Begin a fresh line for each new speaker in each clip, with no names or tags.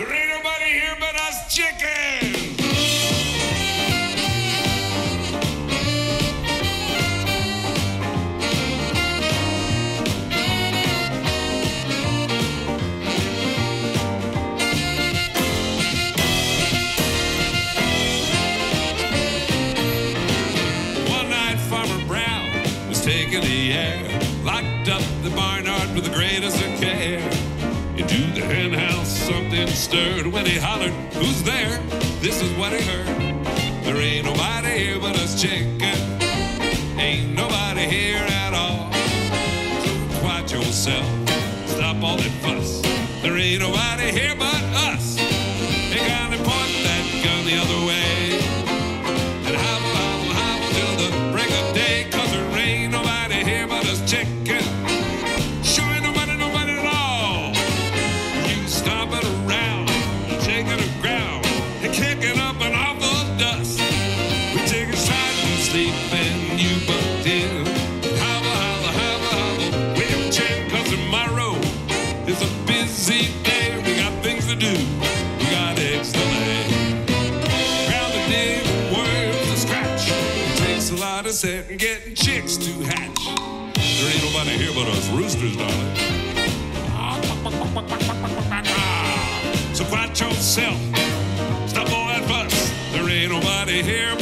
There ain't nobody here but us chickens. One night, Farmer Brown was taking the air, locked up the barnyard with the greatest of care. Something stirred when he hollered, Who's there? This is what he heard. There ain't nobody here but us chicken. Ain't nobody here at all. So quiet yourself, stop all that fuss. There ain't nobody here but tried to sleep and you bumped in. Hobble, hobble, hobble. Wake up, chick, cause tomorrow is a busy day. We got things to do. We got eggs to lay. Ground to dig, worms to scratch. It takes a lot of setting, getting chicks to hatch. There ain't nobody here but us roosters, darling. Ah, so quiet yourself. Stop all that fuss. There ain't nobody here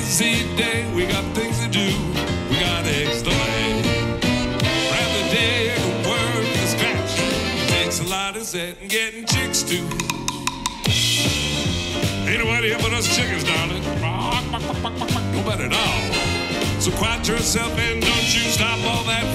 busy day. We got things to do. We got eggs to lay. Rather dig a worm to scratch. Takes a lot of setting, and getting chicks to. Ain't nobody here but us chickens, darling. Nobody at all. So quiet yourself and don't you stop all that